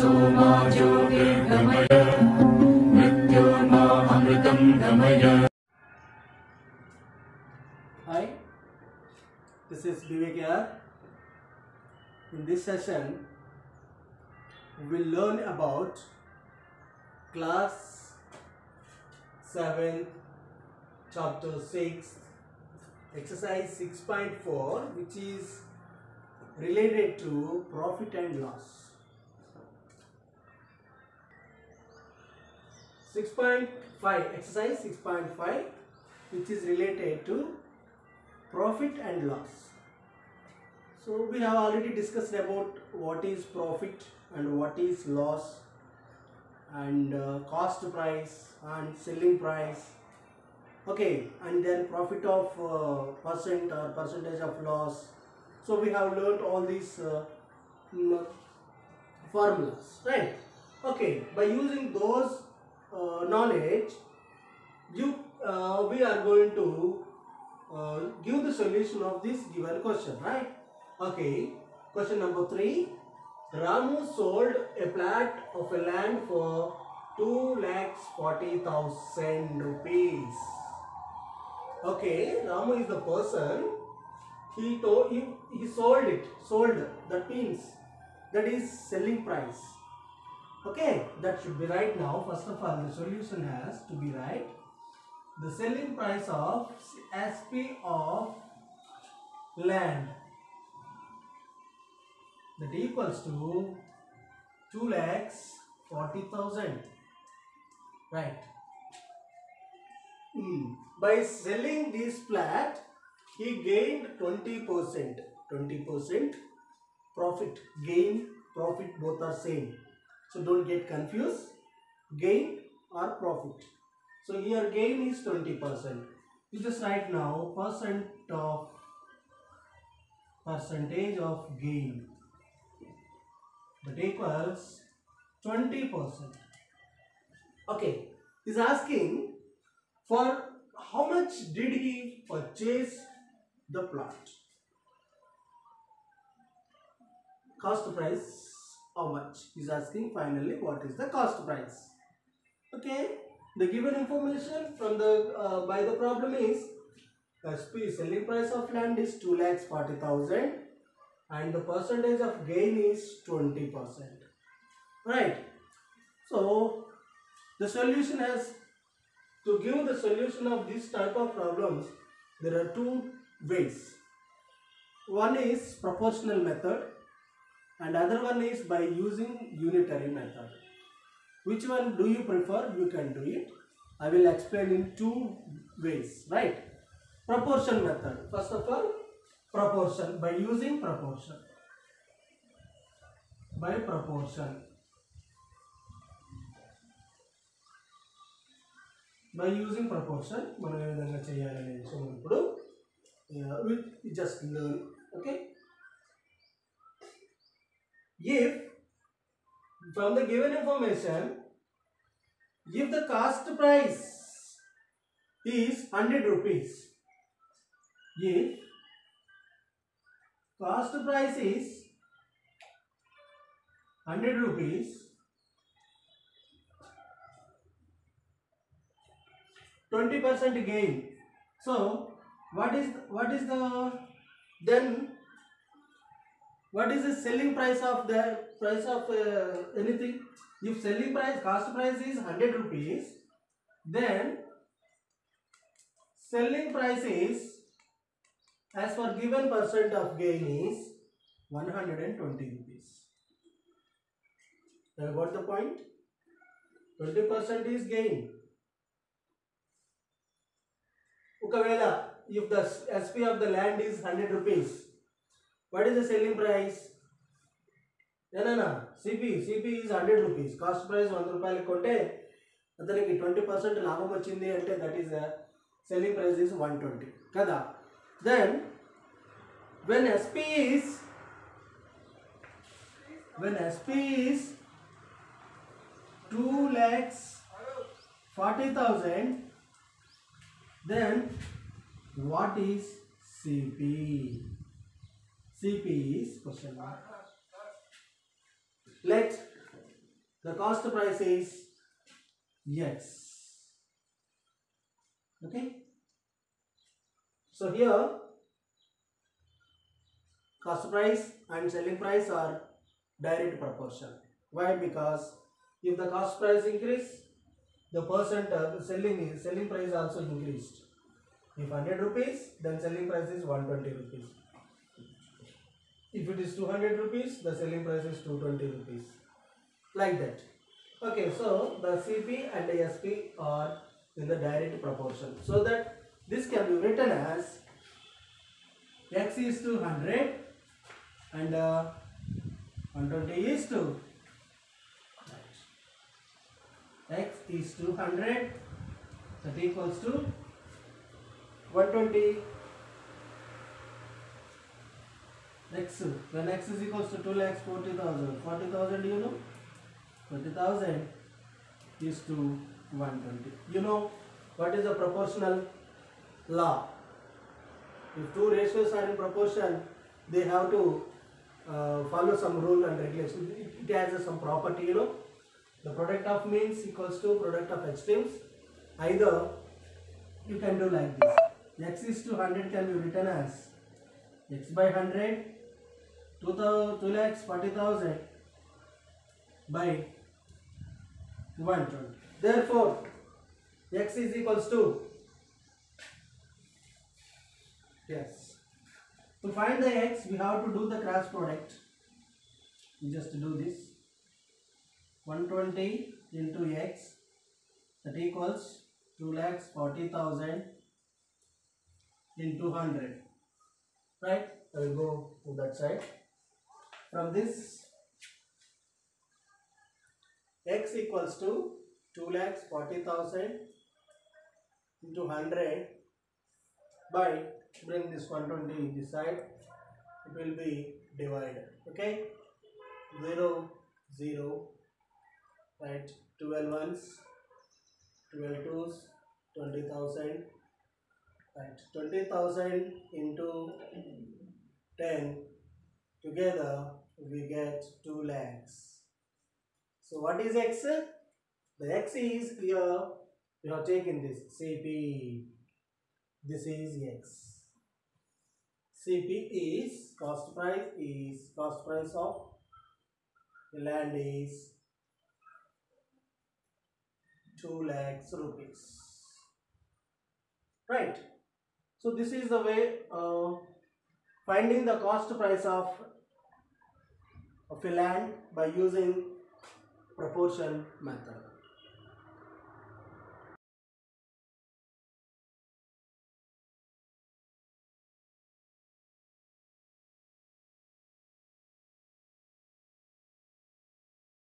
सोमा ज्योतिर्गमय मृत्योर्मा अमृतं गमय Hi, this is Vivek here. In this session, we will learn about class 7, chapter 6, exercise 6.4, which is related to profit and loss. 6.5, exercise 6.5, which is related to profit and loss. So we have already discussed about what is profit and what is loss and uh, cost price and selling price. Okay, and then profit of uh, percent or percentage of loss. So we have learned all these uh, formulas, right? Okay, by using those uh, knowledge, you uh, we are going to uh, give the solution of this given question, right? Okay, question number three. Ramu sold a plot of a land for two lakhs forty thousand rupees. Okay, Ramu is the person. He told he, he sold it. Sold that means that is selling price. Okay, that should be right now. First of all, the solution has to be right. The selling price of SP of land. That equals to 2 lakhs 40,000 right. Hmm. by selling this flat he gained 20% 20% profit. Gain profit both are same so don't get confused gain or profit so here gain is 20%. You just write now percent of percentage of gain that equals 20%. Okay, is asking for how much did he purchase the plot? Cost price how much? Is asking finally what is the cost price? Okay, the given information from the uh, by the problem is SP selling price of land is 2 lakhs 40,000 and the percentage of gain is 20%. Right. So the solution has to give the solution of this type of problems there are two ways. One is proportional method and other one is by using unitary method. Which one do you prefer? You can do it. I will explain in two ways, right? Proportion method. First of all, proportion by using proportion. By proportion. By using proportion, మనం ఏ విధంగా చేయాలనే విషయం ఇప్పుడు just learn okay if from the given information if the cost price is 100 rupees if cost price is 100 rupees Twenty percent gain. So, what is what is the then what is the selling price of the price of uh, anything? If selling price cost price is 100 rupees then selling price is as for given percent of gain is 120 rupees. You got the point? 20 percent is gain. If the sp of the land is 100 rupees what is the selling price? ఏనా CP CP is hundred rupees cost price వంద రూపాయలకి కొంటే అతనికి twenty percent లాభం వచ్చింది అంటే that is selling price is one twenty కదా? Then when SP is when SP is two lakhs forty thousand then what is CP CP is question mark. Let the cost price is x. Okay? So here cost price and selling price are direct proportion. Why? Because if the cost price increase the percent the selling selling price also increased. If 100 rupees then selling price is 120 rupees if it is 200 rupees the selling price is 220 rupees. Like that. Okay so the cp and the sp are in the direct proportion. So that this can be written as x is to 100 and uh, 120 is to x is to 100 that equals to 120 x when x is equals to 2 lakhs 40,000 40,000 you know? 20,000 is to 120 you know what is the proportional law? If two ratios are in proportion they have to uh, follow some rule and regulation. It, it has some property you know? The product of means equals to product of extremes. Either you can do like this. X is to 100 can be written as x by 100 2, 2 lakhs 40,000 by 120 therefore x is equals to yes. To find the x we have to do the cross product. We just do this. 120 into x that equals 2 lakhs 40,000 into 100 right? I will go to that side from this x equals to 2 lakhs 40,000 into 100 by bring this 120 this side it will be divided okay? 0 0 right? 12 ones 12 twos 20,000 right? 20,000 into 10 together we get 2 lakhs so what is x? The x is here. We have taken this. Cp this is x. Cp is cost price is cost price of the land is 2 lakhs rupees. Right. So this is the way uh, finding the cost price of of a land by using proportion method